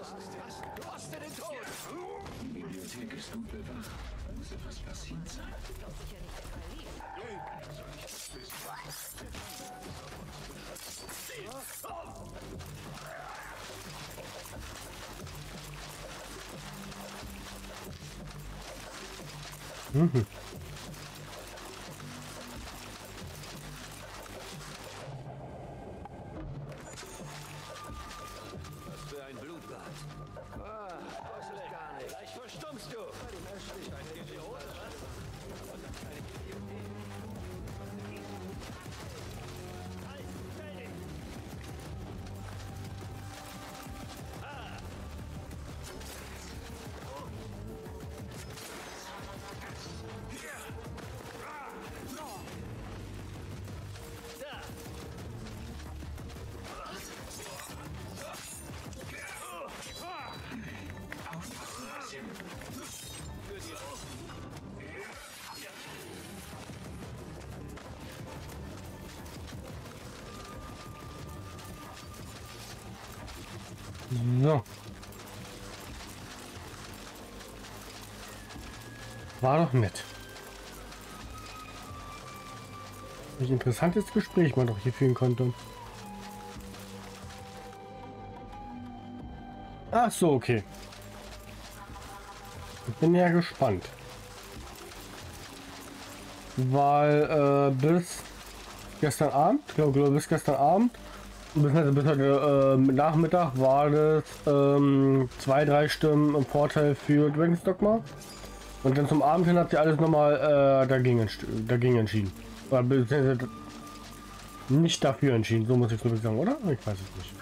Du hast den Tod! Die Bibliothek ist gut bewacht. Da muss etwas passiert sein. Doch So. War doch nett. Ein interessantes Gespräch man doch hier führen konnte. Ach so, okay. Ich bin ja gespannt. Weil äh, bis gestern Abend, glaube bis gestern Abend, bis, heute- bis heute ähm, Nachmittag war das ähm, zwei, drei Stimmen im Vorteil für Dragon's Dogma. Und dann zum Abend hin hat sie alles nochmal äh, dagegen, dagegen entschieden. Oder nicht dafür entschieden, so muss ich glaube ich sagen, oder? Ich weiß es nicht.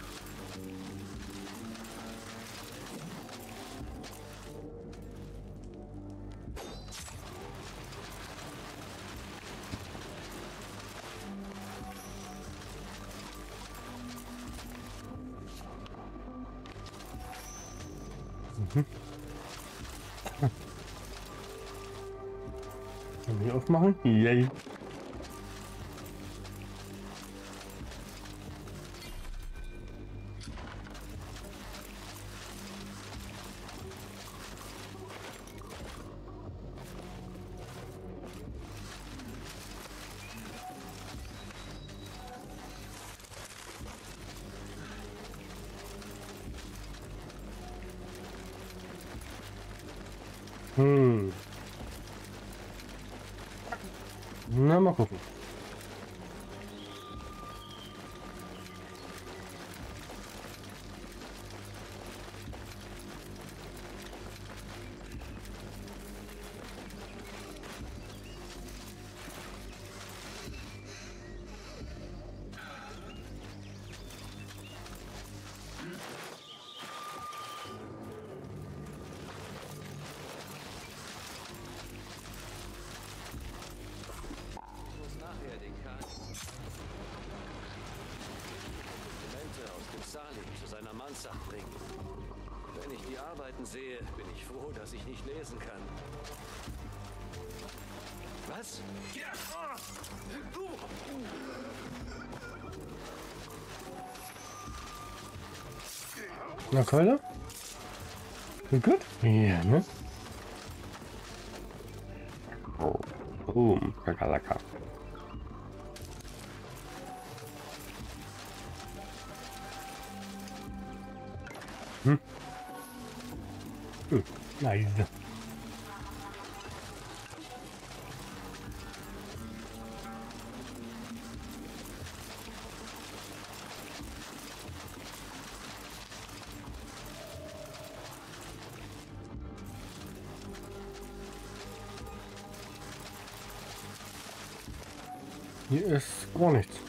Können wir aufmachen? Yay. Mansach bringen. Wenn ich die Arbeiten sehe, bin ich froh, dass ich nicht lesen kann. Was? Ja! Du! Na, Keule? Gut, gut? Ja, ne? Oh, boom, lecker, lecker. Hm, nice. Hier ist gar nichts.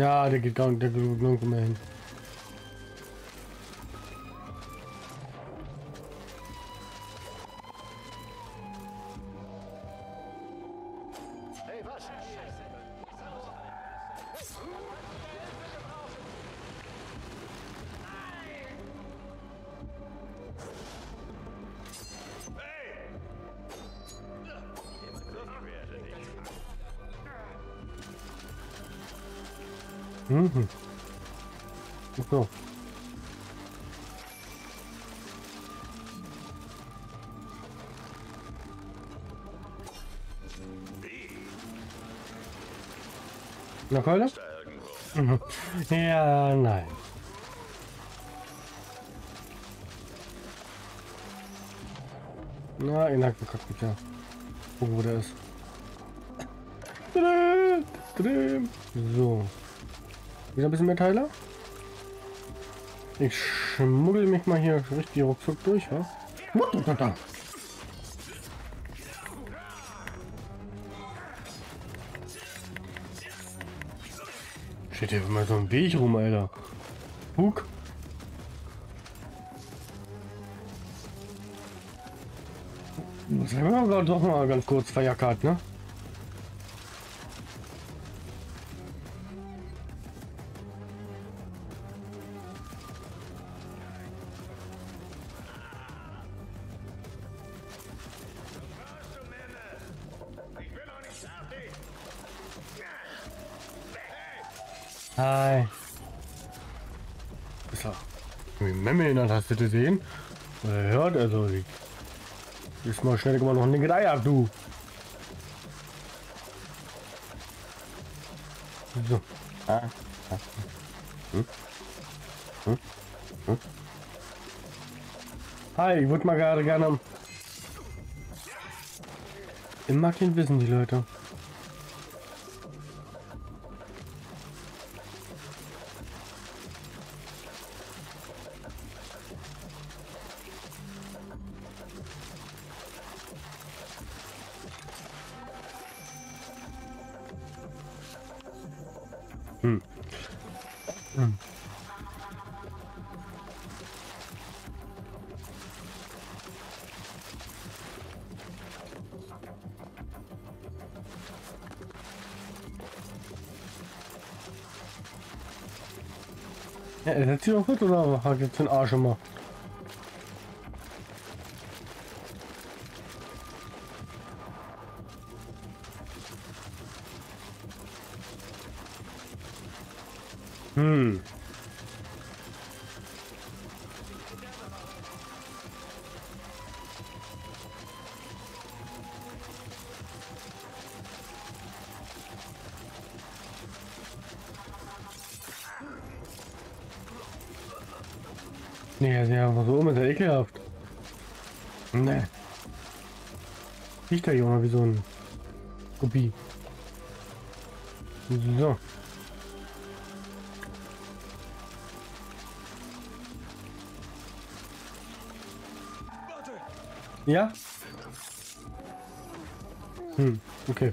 Ja, der geht gar nicht, der geht nirgendwo Mhm. So. Na, Keule? Mhm. Ja, nein. Na, in der Cockpit, ja. Gucken, wo der ist. So. Wieder ein bisschen mehr Teile. Ich schmuggel mich mal hier richtig ruckzuck durch, ja? Steht hier immer so ein Weg rum, Alter. Huck. Wir aber doch mal ganz kurz verjackert, ne? Hi. Ist er. Wie Memme in der Taste zu sehen. Er hört also. Ist mal schnell mal noch eine Gedei ab, du. So. Hi, ich würde mal gerade gerne. Immer kein Wissen, die Leute. Ja, er setzt sich doch mit oder hat jetzt den Arsch immer? Riecht der Junge wie so ein Kopie. So. Ja? Hm, okay.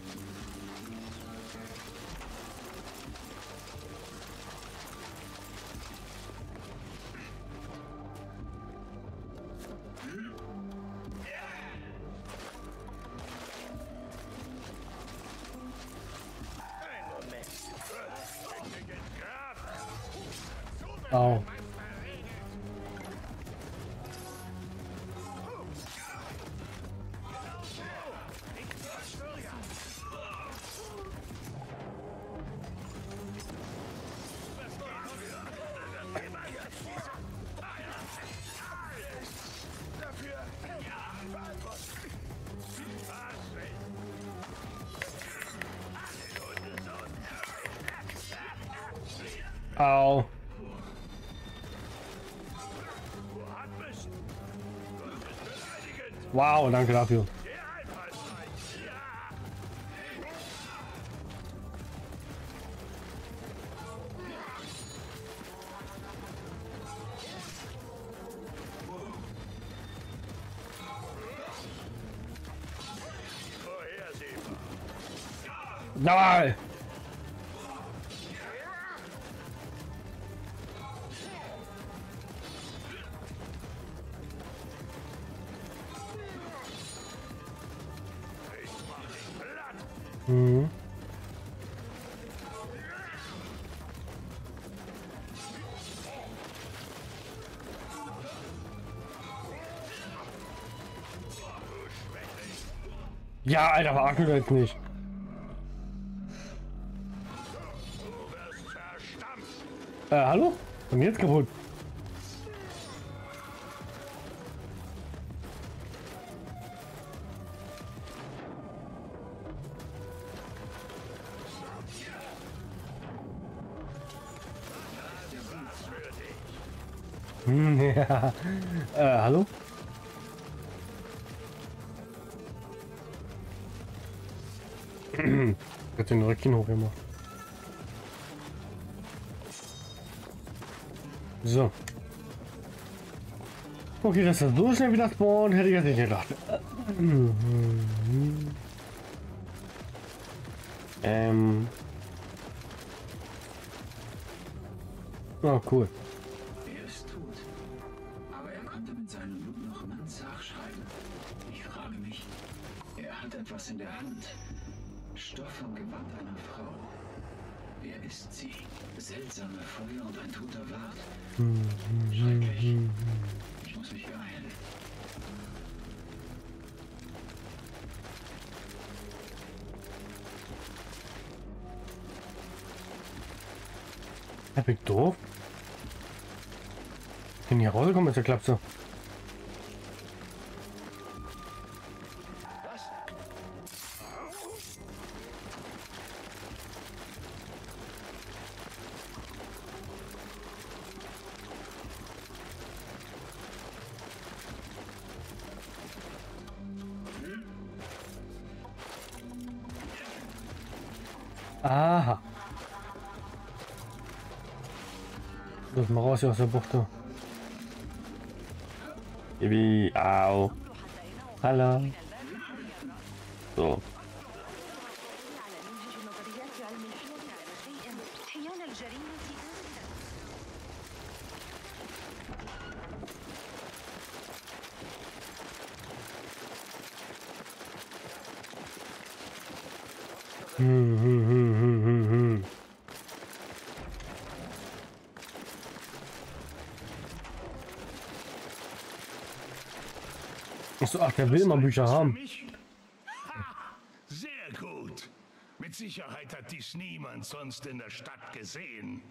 Wow, danke dafür. Jawohl! Ja, Alter, verarschen wir jetzt nicht. Äh, hallo? Und jetzt kaputt. Hm, ja. Äh, hallo? Jetzt den Rücken hoch immer. So. Okay, dass er so schnell wieder spawnt, hätte ich jetzt nicht gedacht. Ähm. Oh, cool. Hab ich doof? Bin hier rausgekommen, ist der Klapse. Was? Los mal raus hier aus der Bucht. du. Ibi, au. Hallo. So. Hm, hm, hm, hm, hm, hm. Achso, ach, der will immer Bücher haben. mich? Ha, sehr gut. Mit Sicherheit hat dies niemand sonst in der Stadt gesehen.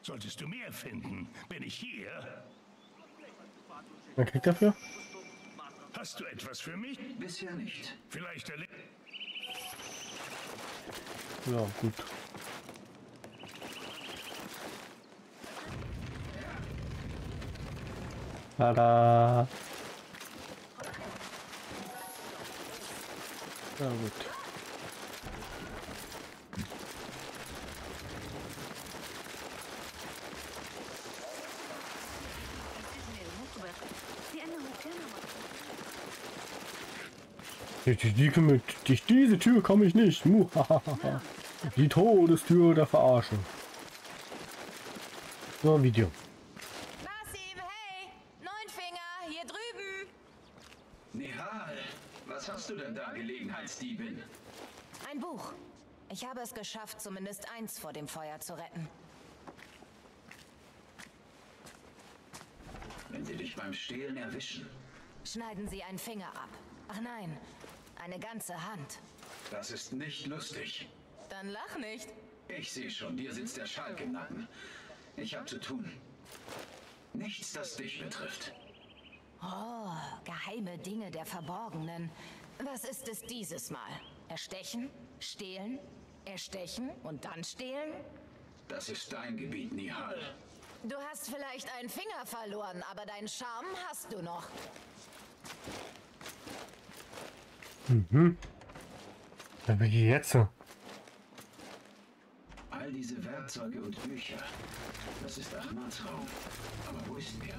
Solltest du mehr finden, bin ich hier. Was kriegt dafür? Hast du etwas für mich? Bisher nicht. Vielleicht erle Ja, gut. Tada! Ja, gut. Die, wir- durch diese Tür komme ich nicht. Die Todestür der Verarschung. So, Video. Massiv, hey! Neunfinger, hier drüben! Nihal, was hast du denn da, Gelegenheitsdiebin? Ein Buch. Ich habe es geschafft, zumindest eins vor dem Feuer zu retten. Wenn sie dich beim Stehlen erwischen, Schneiden Sie einen Finger ab. Ach nein, eine ganze Hand. das ist nicht lustig. Dann lach nicht. Ich sehe schon, dir sitzt der Schalk im Nacken. Ich habe zu tun. Nichts, das dich betrifft. Oh, geheime Dinge der Verborgenen. Was ist es dieses Mal? Erstechen? Stehlen? Erstechen und dann stehlen? Das ist dein Gebiet, Nihal. Du hast vielleicht einen Finger verloren, aber deinen Charme hast du noch. Ja, wie jetzt? All diese Werkzeuge und Bücher, das ist Ahmads Raum. Aber wo ist er?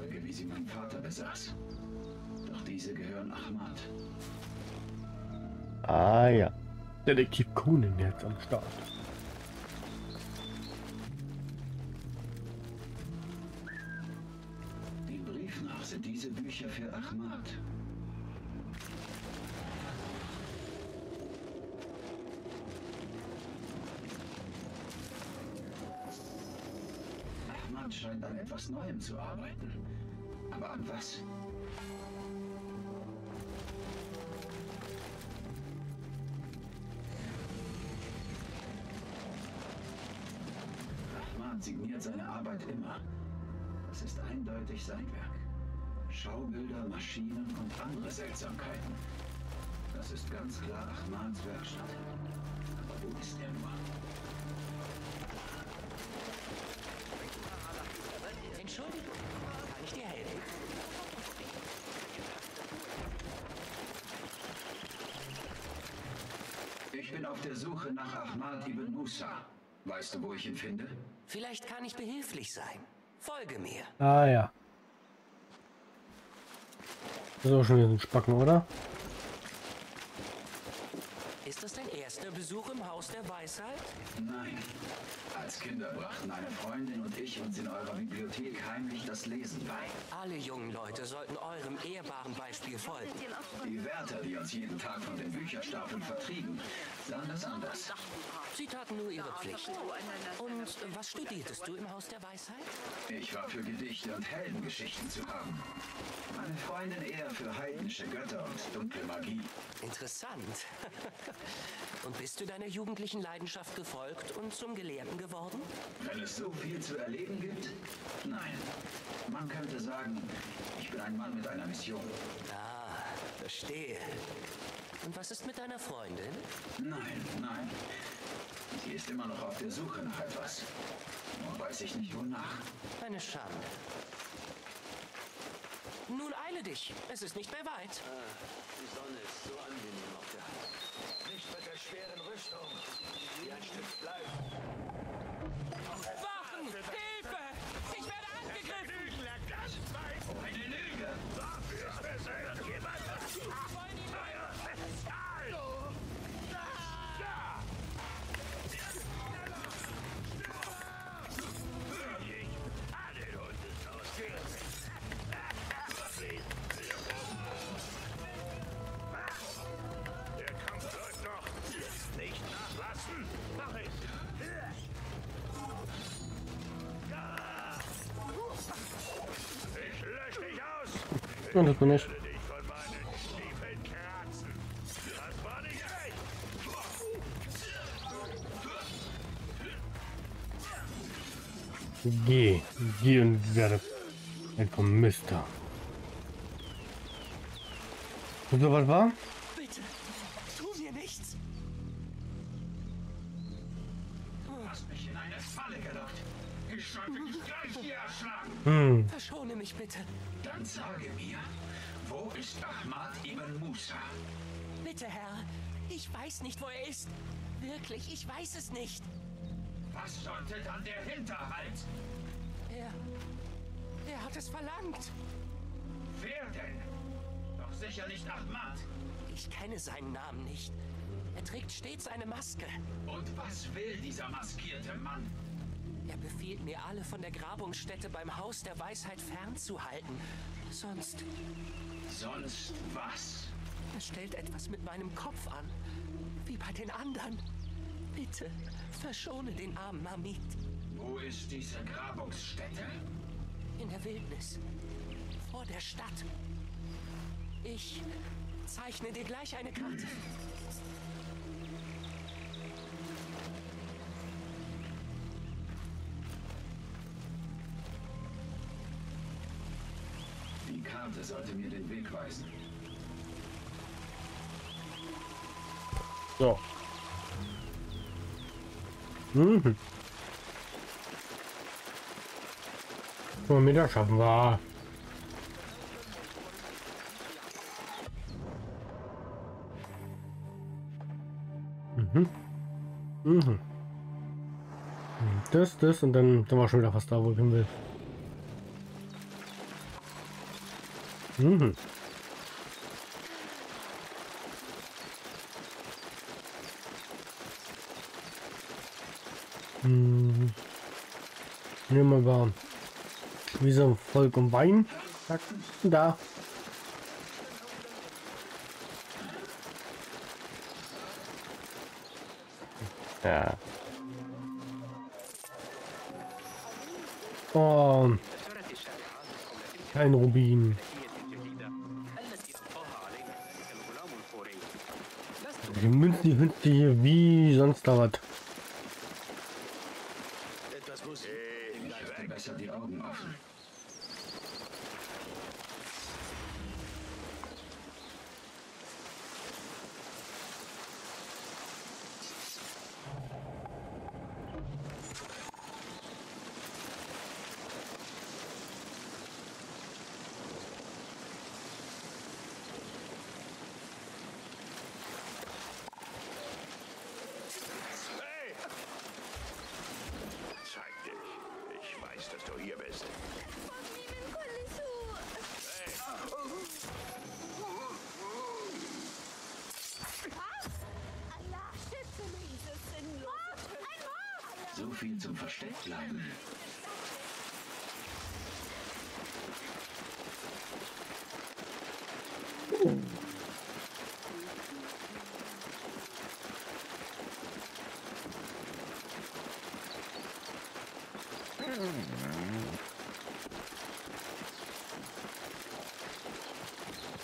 Messwerkzeuge, wie sie mein Vater besaß. Doch diese gehören Ahmad. Ah ja. Detektiv Conan jetzt am Start. Signiert seine Arbeit immer. Das ist eindeutig sein Werk. Schaubilder, Maschinen und andere Seltsamkeiten. Das ist ganz klar Ahmads Werkstatt. Aber wo ist er nur? Entschuldigung, kann ich dir helfen? Ich bin auf der Suche nach Ahmad ibn Musa. Weißt du, wo ich ihn finde? Vielleicht kann ich behilflich sein. Folge mir. Ah ja. Das ist auch schon wieder ein Spacken, oder? Ist das dein erster Besuch im Haus der Weisheit? Nein. Als Kinder brachten eine Freundin und ich uns in eurer Bibliothek heimlich das Lesen bei. Alle jungen Leute sollten eurem ehrbaren Beispiel folgen. Die Wärter, die uns jeden Tag von den Bücherstapeln vertrieben, sahen das anders. Sie taten nur ihre Pflicht. Und was studiertest du im Haus der Weisheit? Ich war für Gedichte und Heldengeschichten zu haben. Meine Freundin eher für heidnische Götter und dunkle Magie. Interessant. Und bist du deiner jugendlichen Leidenschaft gefolgt und zum Gelehrten geworden? Wenn es so viel zu erleben gibt? Nein. Man könnte sagen, ich bin ein Mann mit einer Mission. Ah, verstehe. Und was ist mit deiner Freundin? Nein, nein. Sie ist immer noch auf der Suche nach etwas. Nur weiß ich nicht wonach. Eine Schande. Nun eile dich. Es ist nicht mehr weit. Die Sonne ist so angenehm auf der Haut. Nicht mit der schweren Rüstung. Wie ein Stück Fleisch. Kratzen. Das war nicht. Geh. Geh und werde ein Vermisster. Und so was war? Sage mir, wo ist Ahmad ibn Musa? Bitte, Herr. Ich weiß nicht, wo er ist. Wirklich, ich weiß es nicht. Was sollte dann der Hinterhalt? Er. Er hat es verlangt. Wer denn? Doch sicher nicht Ahmad. Ich kenne seinen Namen nicht. Er trägt stets eine Maske. Und was will dieser maskierte Mann? Er befiehlt mir, alle von der Grabungsstätte beim Haus der Weisheit fernzuhalten. Sonst. Sonst was? Er stellt etwas mit meinem Kopf an. Wie bei den anderen. Bitte, verschone den armen Mamit. Wo ist diese Grabungsstätte? In der Wildnis. Vor der Stadt. Ich zeichne dir gleich eine Karte. Sollte mir den Weg weisen. So. Mhm. 5 Meter schaffen wir. Mhm. Mhm. Das, das und dann sind wir schon wieder fast da, wo ich hin will. Mhm. Hm. Nehmen wir mal wie so Volk um Wein. Da. Ja. Oh. Kein Rubin. Die Münzen, die Hünze hier wie sonst da was. Etwas muss. Ich, ich die Augen offen. Viel zum Versteckbleiben.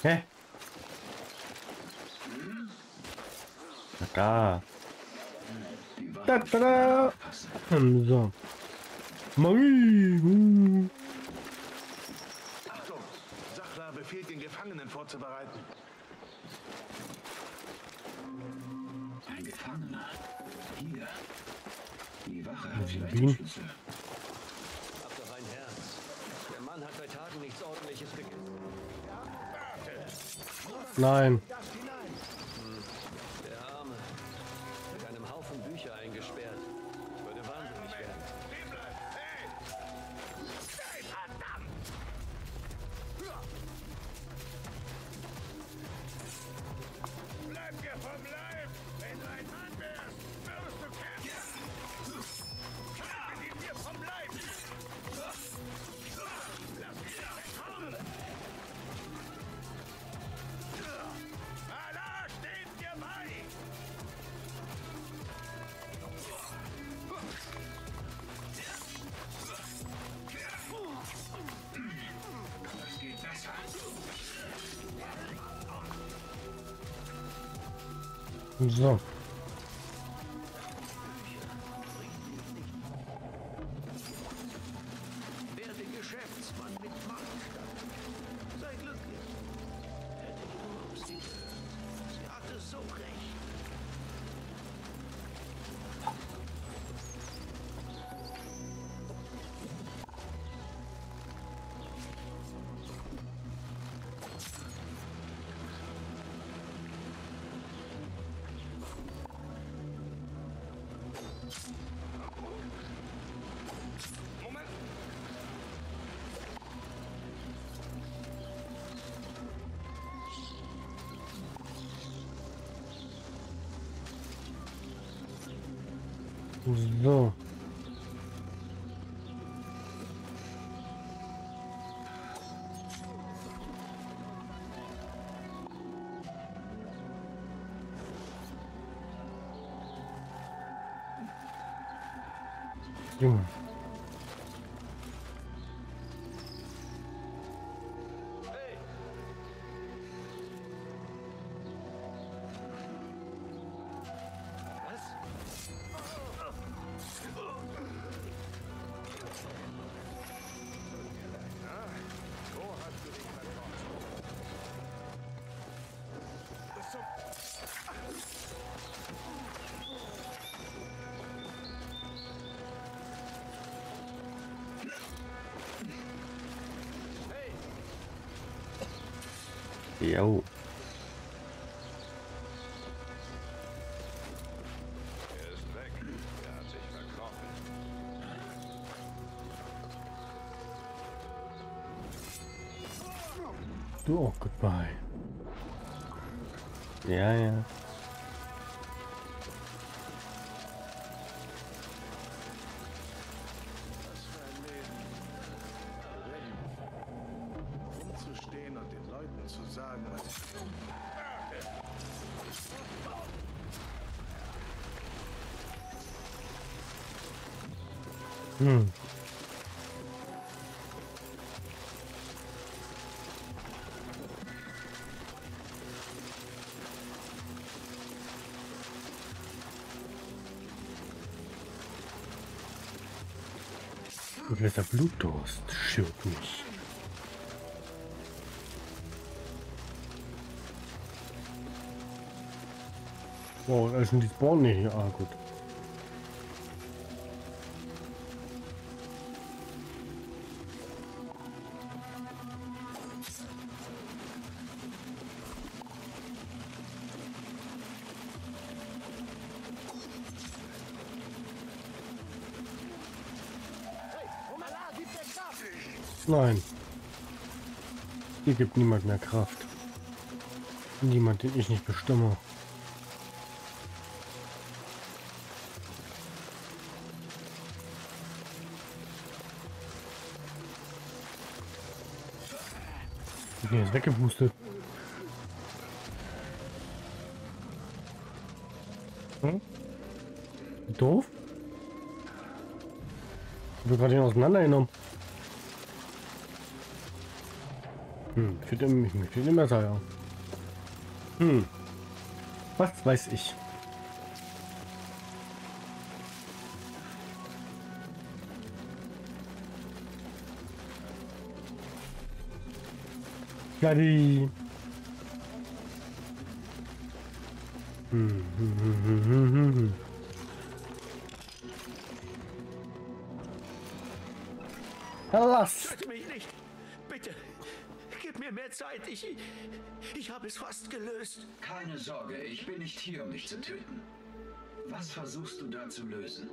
Hä? Da. Da, da, da. So. Marie. hm. Achtung! Sachler befiehlt, den Gefangenen vorzubereiten. Ein Gefangener. Hier. Die Wache hat vielleicht den Schlüssel. Hab doch ein Herz. Der Mann hat seit Tagen nichts Ordentliches gegessen. Nein. So. So. Junge. Jo. Er ist weg. Er hat sich verkrochen. Du auch goodbye. Ja, ja. Mich. Wow, also die spawnen hier. Ah, gut. Nein. Hier gibt niemand mehr Kraft. Niemand, den ich nicht bestimme. Hier ist weggepustet. Hm? Doof? Ich bin gerade ihn auseinandergenommen. Hm, ich finde mich mit dem Messer, ja. Hm. Was weiß ich. Ja, die. Hm, hm, hm, hm, mehr Zeit. Ich. Ich habe es fast gelöst. Keine Sorge, ich bin nicht hier, um dich zu töten. Was versuchst du da zu lösen?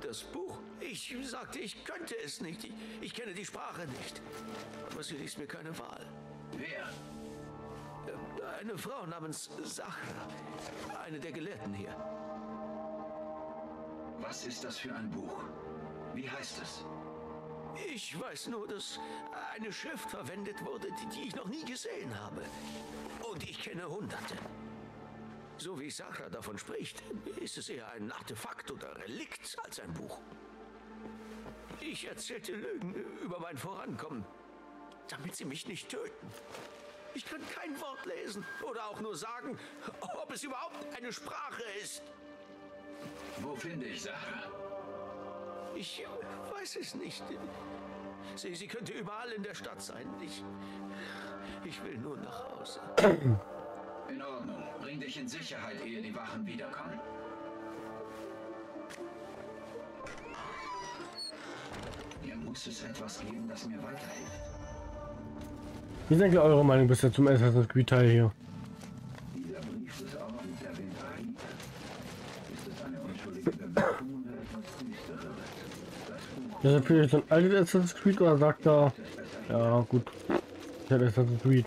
Das Buch. Ich sagte, ich könnte es nicht. Ich, ich kenne die Sprache nicht. Aber sie ließ mir keine Wahl. Wer? Eine Frau namens Sachra. Eine der Gelehrten hier. Was ist das für ein Buch? Wie heißt es? Ich weiß nur, dass eine Schrift verwendet wurde, die, die ich noch nie gesehen habe. Und ich kenne Hunderte. So wie Sachra davon spricht, ist es eher ein Artefakt oder Relikt als ein Buch. Ich erzählte Lügen über mein Vorankommen, damit sie mich nicht töten. Ich kann kein Wort lesen oder auch nur sagen, ob es überhaupt eine Sprache ist. Wo finde ich Sarah? Ich weiß es nicht. Sie, sie könnte überall in der Stadt sein. Ich, ich will nur nach Hause. In Ordnung. Bring dich in Sicherheit, ehe die Wachen wiederkommen. Hier muss es etwas geben, das mir weiterhilft. Wie ist eigentlich eure Meinung bisher zum Assassin's Creed Teil hier? Das Ist für jetzt ein altes Assassin's Creed oder sagt er, ja gut, ich hätte Assassin's Creed.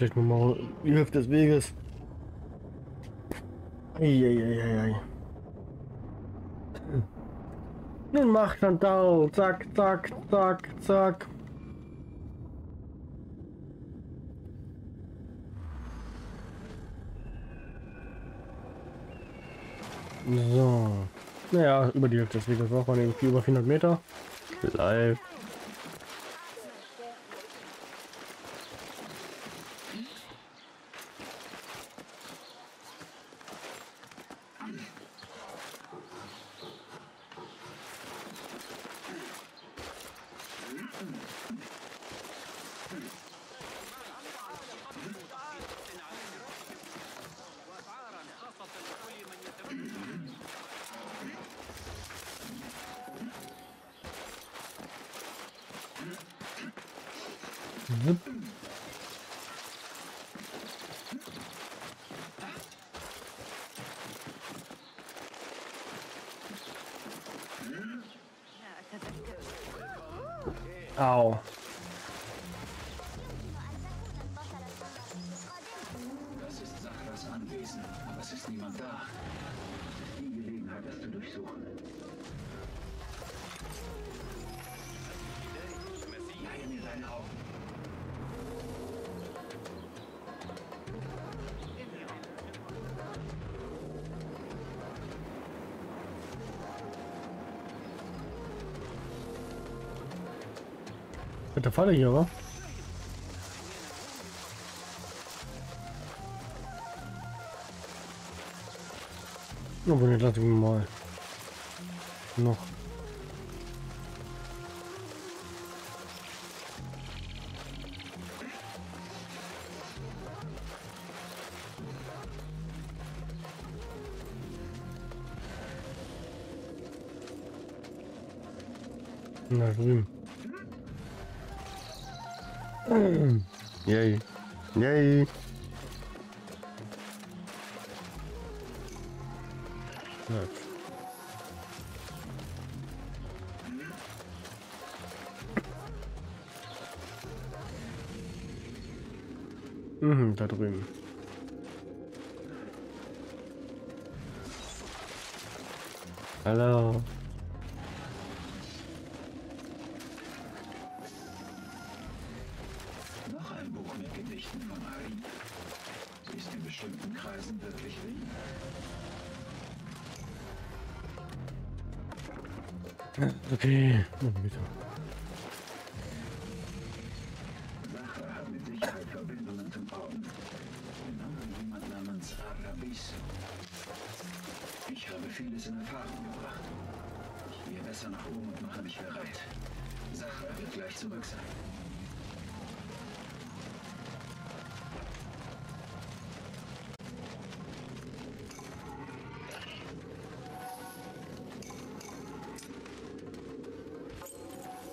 Vielleicht noch mal die Hälfte des Weges. Eieieiei. Nun mach dann da. Zack, zack, zack, zack. So. Naja, über die Hälfte des Weges braucht man irgendwie über 400 Meter. Live. Deine Augen. Der Falle hier, wa? Aber nicht, lass ich mal. Noch. Mhm, da drüben. Hallo. Noch ein Buch mit Gedichten von Aline. Sie ist in bestimmten Kreisen wirklich lieb. Okay. Oh, bitte.